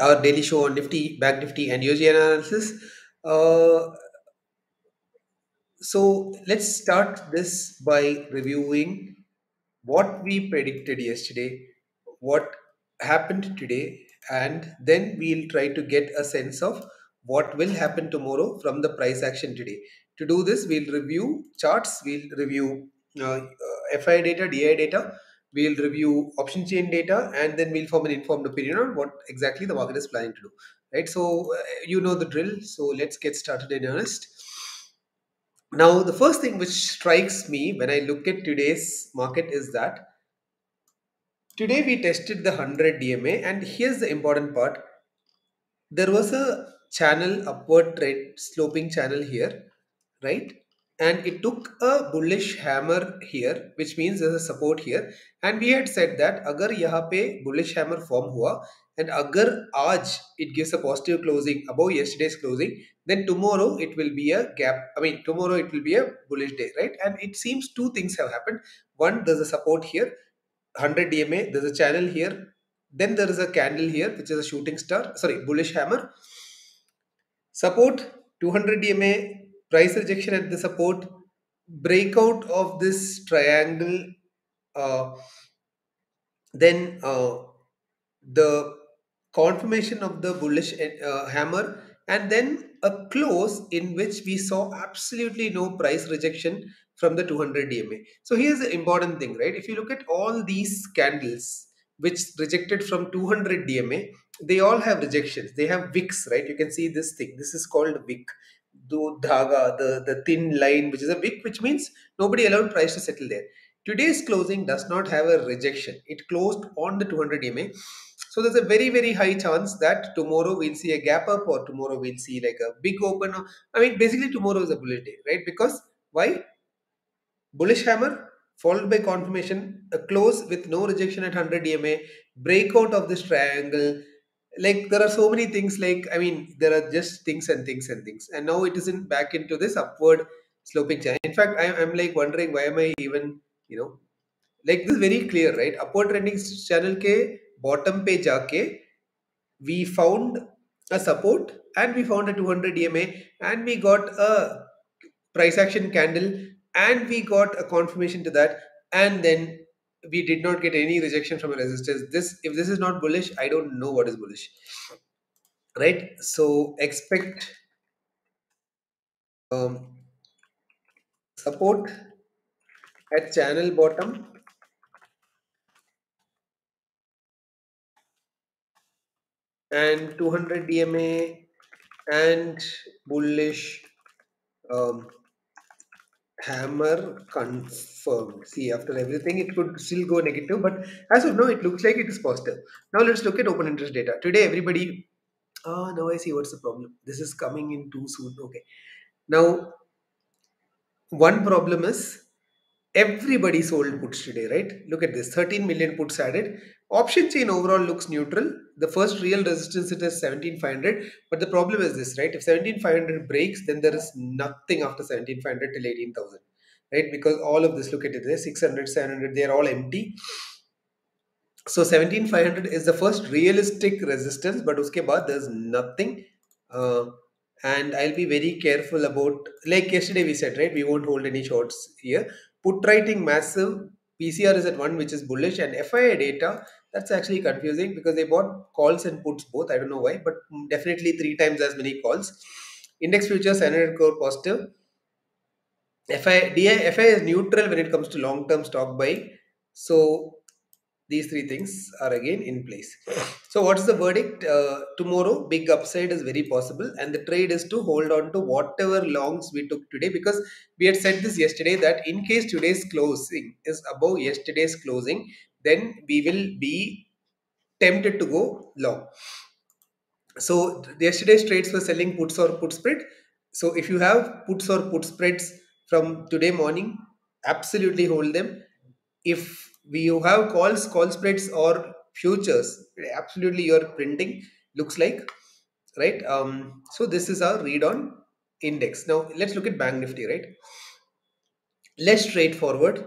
our daily show on Nifty, Bank Nifty, and USD analysis. Uh, so let's start this by reviewing what we predicted yesterday, what happened today, and then we'll try to get a sense of what will happen tomorrow from the price action today. To do this, we'll review charts, we'll review uh, FI data, DI data, we'll review option chain data, and then we'll form an informed opinion on what exactly the market is planning to do. Right, so uh, you know the drill. So let's get started in earnest. Now, the first thing which strikes me when I look at today's market is that today we tested the 100 DMA, and here's the important part there was a channel upward trend sloping channel here, right? And it took a bullish hammer here, which means there's a support here. And we had said that agar yahan pe bullish hammer form hua and agar aaj it gives a positive closing above yesterday's closing, then tomorrow it will be a gap. I mean, tomorrow it will be a bullish day, right? And it seems two things have happened. One, there's a support here, 100 DMA, there's a channel here, then there is a candle here, which is a shooting star, sorry, bullish hammer. Support 200 DMA, price rejection at the support, breakout of this triangle, uh, then uh, the confirmation of the bullish uh, hammer, and then a close in which we saw absolutely no price rejection from the 200 DMA. So here's the important thing, right? If you look at all these candles, which rejected from 200 DMA, they all have rejections. They have wicks, right? You can see this thing. This is called wick. The dhaga, the, the thin line, which is a wick, which means nobody allowed price to settle there. Today's closing does not have a rejection. It closed on the 200 DMA. So there's a very, very high chance that tomorrow we'll see a gap up or tomorrow we'll see like a big open. I mean, basically tomorrow is a bullish day, right? Because why? Bullish hammer, followed by confirmation, a close with no rejection at 100 DMA, breakout of this triangle. Like there are so many things. Like I mean, there are just things and things and things, and now it isn't back into this upward sloping channel. In fact, I, I'm like wondering why am I even you know like this is very clear, right? Upward trending channel ke bottom pe jaake we found a support and we found a 200 EMA and we got a price action candle and we got a confirmation to that and then we did not get any rejection from a resistance this if this is not bullish i don't know what is bullish. Right? So expect um, support at channel bottom. And 200 dma and bullish um, hammer confirmed. See, after everything, it could still go negative, but as of now, it looks like it is positive. Now let's look at open interest data. Today, everybody. Ah, now I see what's the problem. This is coming in too soon. Okay. Now, one problem is everybody sold puts today, right? Look at this 13 million puts added. Option chain overall looks neutral. The first real resistance it is 17500, but the problem is this, right? If 17500 breaks, then there is nothing after 17500 till 18000, right? Because all of this, look at it, there 600, 700, they are all empty. So 17500 is the first realistic resistance, but uske baad there's nothing. Uh, and I'll be very careful about, like yesterday we said, right? We won't hold any shorts here. Put writing massive. PCR is at one, which is bullish, and FII data that's actually confusing because they bought calls and puts both. I don't know why, but definitely three times as many calls. Index futures 700 crore positive. FI, DI, FI is neutral when it comes to long term stock buy. So these three things are again in place. So what's the verdict? Uh, tomorrow, big upside is very possible, and the trade is to hold on to whatever longs we took today because we had said this yesterday that in case today's closing is above yesterday's closing, then we will be tempted to go long. So yesterday's trades were selling puts or put spread. So if you have puts or put spreads from today morning, absolutely hold them. If we you have calls, call spreads or futures, absolutely you're printing looks like right. Um, so this is our read on index. Now let's look at Bank Nifty, right? Less straightforward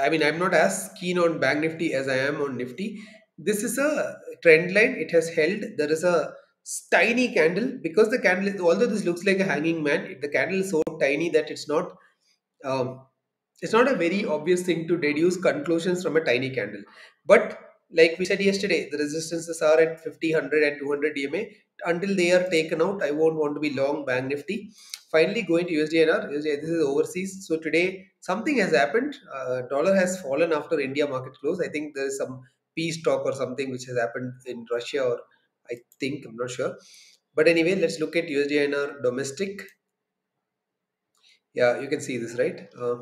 I mean, I'm not as keen on Bank Nifty as I am on Nifty. this is a trend line it has held there is a tiny candle because the candle although this looks like a hanging man the candle is so tiny that it's not um, it's not a very obvious thing to deduce conclusions from a tiny candle. But like we said yesterday the resistances are at 50 100 and 200 dma until they are taken out i won't want to be long bank nifty. Finally going to usdinr this is overseas. So today something has happened. Uh, dollar has fallen after india market close. I think there is some peace talk or something which has happened in russia or i think i'm not sure. But anyway let's look at usdinr domestic. Yeah you can see this right? Uh,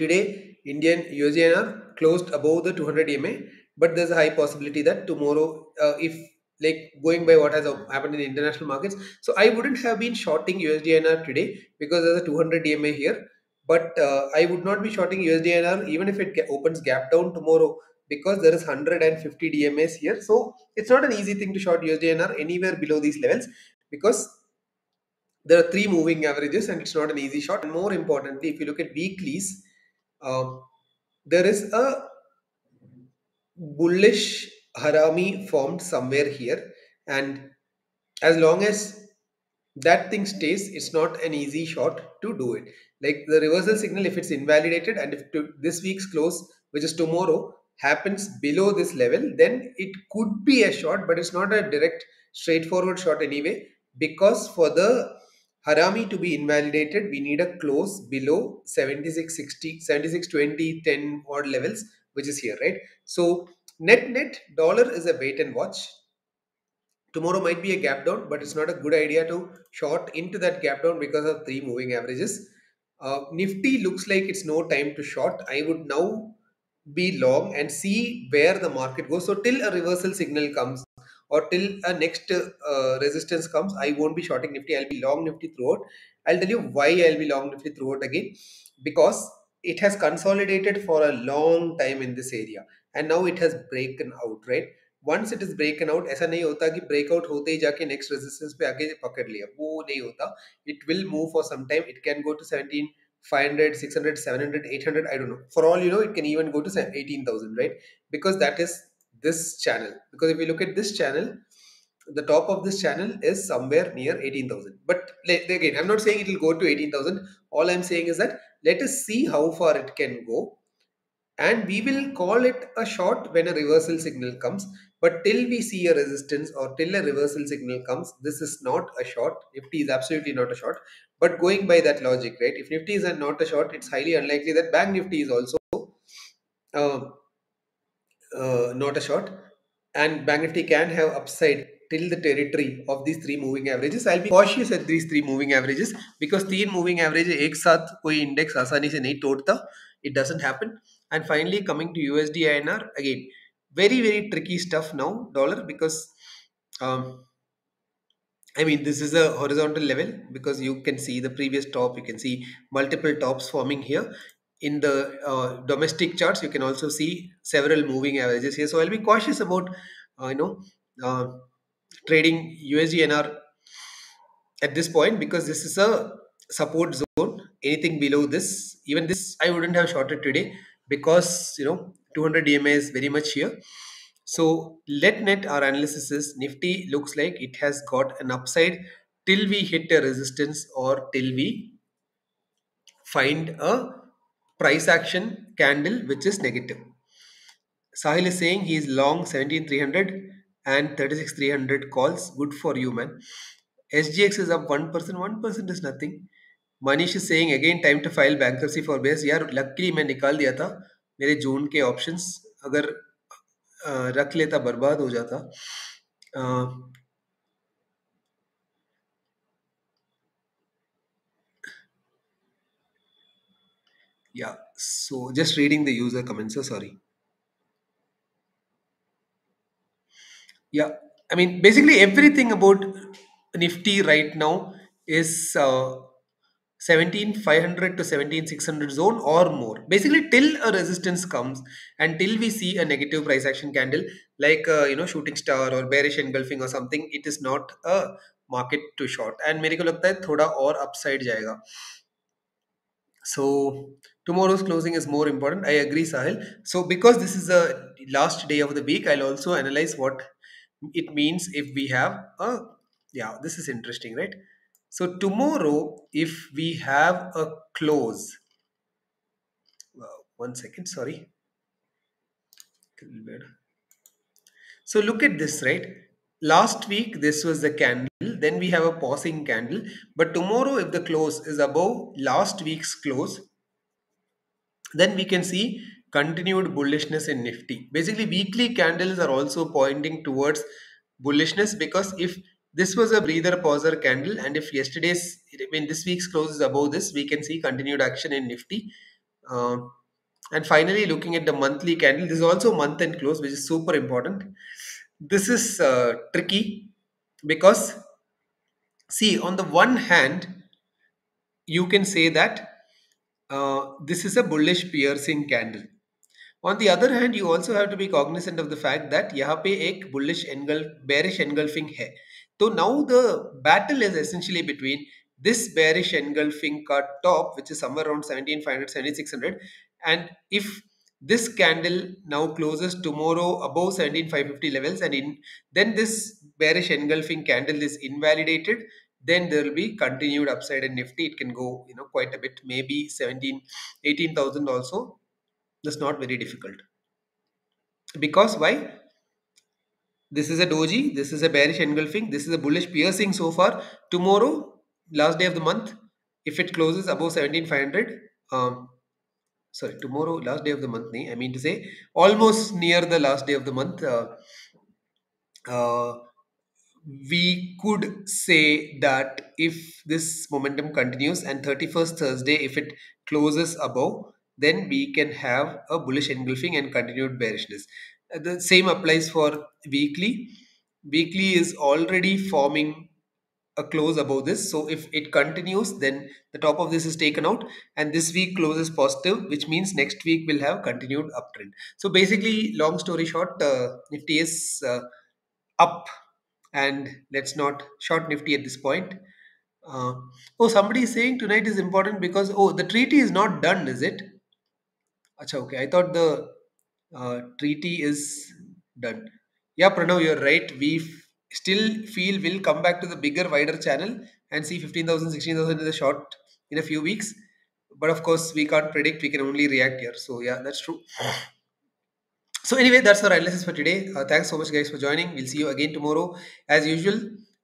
Today, Indian USDINR closed above the 200 EMA, but there's a high possibility that tomorrow, uh, if like going by what has happened in international markets, so I wouldn't have been shorting USDINR today because there's a 200 EMA here, but uh, I would not be shorting USDINR even if it opens gap down tomorrow because there is 150 DMAs here. So it's not an easy thing to short USDNR anywhere below these levels because there are three moving averages and it's not an easy shot. And more importantly, if you look at weeklies, um, there is a bullish harami formed somewhere here and as long as that thing stays it's not an easy shot to do it. Like the reversal signal if it's invalidated and if to, this week's close which is tomorrow happens below this level then it could be a shot but it's not a direct straightforward shot anyway because for the Harami to be invalidated, we need a close below 7660, 7620, 10 odd levels, which is here, right? So net net dollar is a wait and watch. Tomorrow might be a gap down, but it's not a good idea to short into that gap down because of three moving averages. Uh, Nifty looks like it's no time to short. I would now be long and see where the market goes. So till a reversal signal comes, or till a next uh, resistance comes, I won't be shorting Nifty. I'll be long Nifty throughout. I'll tell you why I'll be long Nifty throughout again because it has consolidated for a long time in this area and now it has broken out, right? once it is broken out ऐसा नहीं होता कि breakout होते ही जाके next resistance पे आके पकड़ लिया वो नहीं होता it will move for some time it can go to 17 500 600 700 800 i don't know for all you know it can even go to 18000 right because that is this channel. Because if we look at this channel the top of this channel is somewhere near 18000 but again i'm not saying it will go to 18000 all i'm saying is that let us see how far it can go. And we will call it a short when a reversal signal comes. But till we see a resistance or till a reversal signal comes this is not a short nifty is absolutely not a short but going by that logic right? If nifty is not a short it's highly unlikely that bank nifty is also uh, uh, not a short and bank nifty can have upside till the territory of these three moving averages i'll be cautious at these three moving averages because three moving average एक साथ कोई index आसानी से नहीं तोड़ता it doesn't happen and finally coming to usd inr again very very tricky stuff now dollar because um, I mean, this is a horizontal level because you can see the previous top, you can see multiple tops forming here in the uh, domestic charts you can also see several moving averages here. So i'll be cautious about uh, you know uh, trading usdinr at this point because this is a support zone. Anything below this even this i wouldn't have shorted today because you know 200 dma is very much here. So let net our analysis is nifty looks like it has got an upside till we hit a resistance or till we find a price action candle which is negative. Sahil is saying he is long 17300 and 36300 calls. Good for you, man. SGX is up 1%. 1% is nothing. Manish is saying again time to file bankruptcy for base. यार luckily मैं निकाल दिया था मेरे जून के options अगर रख लेता बर्बाद हो जाता Yeah, so just reading the user comments, so sorry. Yeah, I mean, basically everything about Nifty right now is uh, 17500 to 17600 zone or more. Basically, till a resistance comes and till we see a negative price action candle like uh, you know shooting star or bearish engulfing or something, it is not a market to short. And मेरे को लगता है थोड़ा और upside जाएगा so tomorrow's closing is more important. I agree, Sahil. So because this is the last day of the week, I'll also analyze what it means if we have a yeah, this is interesting, right? So tomorrow, if we have a close, uh, one second, sorry. So look at this, right? Last week this was the candle, then we have a pausing candle. But tomorrow, if the close is above last week's close, then we can see continued bullishness in Nifty. Basically, weekly candles are also pointing towards bullishness because if this was a breather pauser candle and if yesterday's when this week's close is above this we can see continued action in nifty uh, and finally looking at the monthly candle this is also month end close which is super important this is uh, tricky because see on the one hand you can say that uh, this is a bullish piercing candle. On the other hand you also have to be cognizant of the fact that yahan ek bullish engulf bearish engulfing hai. So now the battle is essentially between this bearish engulfing cut top which is somewhere around 17500 7600 and if this candle now closes tomorrow above 17550 levels and in then this bearish engulfing candle is invalidated then there will be continued upside in nifty. It can go you know quite a bit maybe 17 18000 also. That's not very difficult. Because why? This is a doji this is a bearish engulfing this is a bullish piercing so far. Tomorrow last day of the month if it closes above 17500 um, sorry tomorrow last day of the month i mean to say almost near the last day of the month uh, uh, we could say that if this momentum continues and 31st thursday if it closes above then we can have a bullish engulfing and continued bearishness. Uh, the same applies for weekly. Weekly is already forming a close above this. So if it continues then the top of this is taken out and this week closes positive which means next week will have continued uptrend. So basically long story short uh, nifty is uh, up and let's not short nifty at this point. Uh, oh somebody is saying tonight is important because oh the treaty is not done is it? Acha, okay. I thought the uh, treaty is done. Yeah pranav you're right. We still feel we'll come back to the bigger wider channel and see 15000 16000 in the short in a few weeks. But of course we can't predict. We can only react here. So yeah that's true. So anyway that's our analysis for today. Uh, thanks so much guys for joining. We'll see you again tomorrow. As usual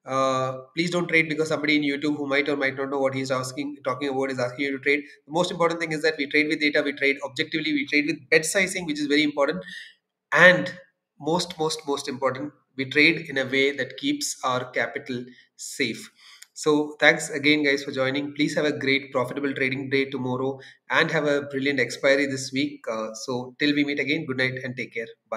uh, please don't trade because somebody in youtube who might or might not know what he's asking talking about is asking you to trade. The most important thing is that we trade with data we trade objectively we trade with bet sizing which is very important. And most most most important we trade in a way that keeps our capital safe. So thanks again guys for joining. Please have a great profitable trading day tomorrow and have a brilliant expiry this week. Uh, so till we meet again good night and take care. Bye